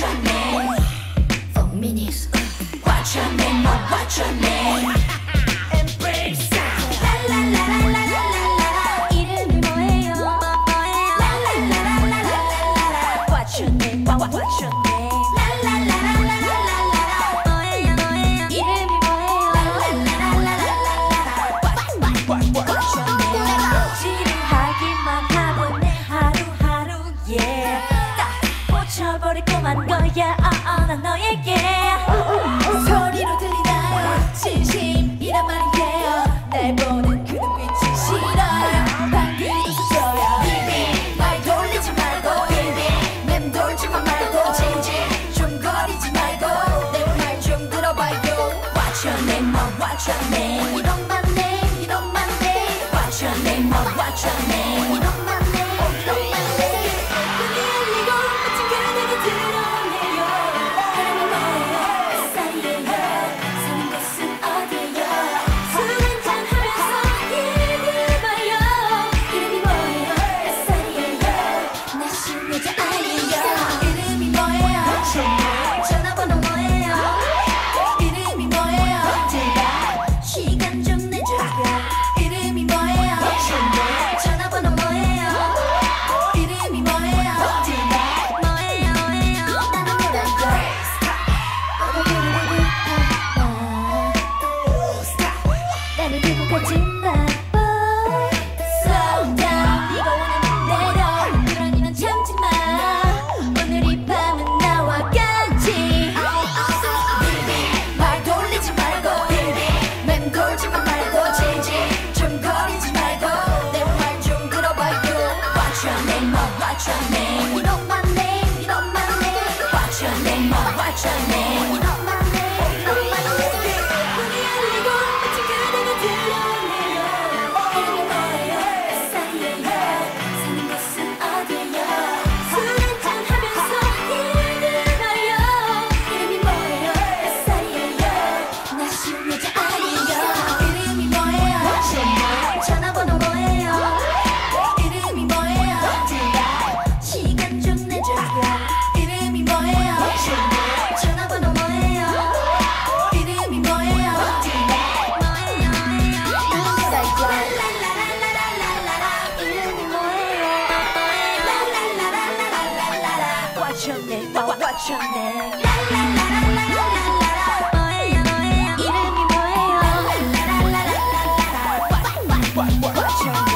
your name? Four minutes. What's your name? Oh, what's your name? 꽂혀버리고만 거야 아, 아, 난 너에게 소리로 들리나요 진심이란 말이에요 날 보는 그 눈빛이 싫어요 방귀 웃어줘요 비비 말 돌리지 말고 비비 맴돌지만 말고 징징 좀 거리지 말고 내 말 좀 들어봐요 What's your name, oh, what's your name don't my name, my name What's your name, oh, what's your name, quá trở nên, you know my name, you know my name, quá trở nên, Your name 라라라라라라라라 뭐예요 이름이 뭐예요 your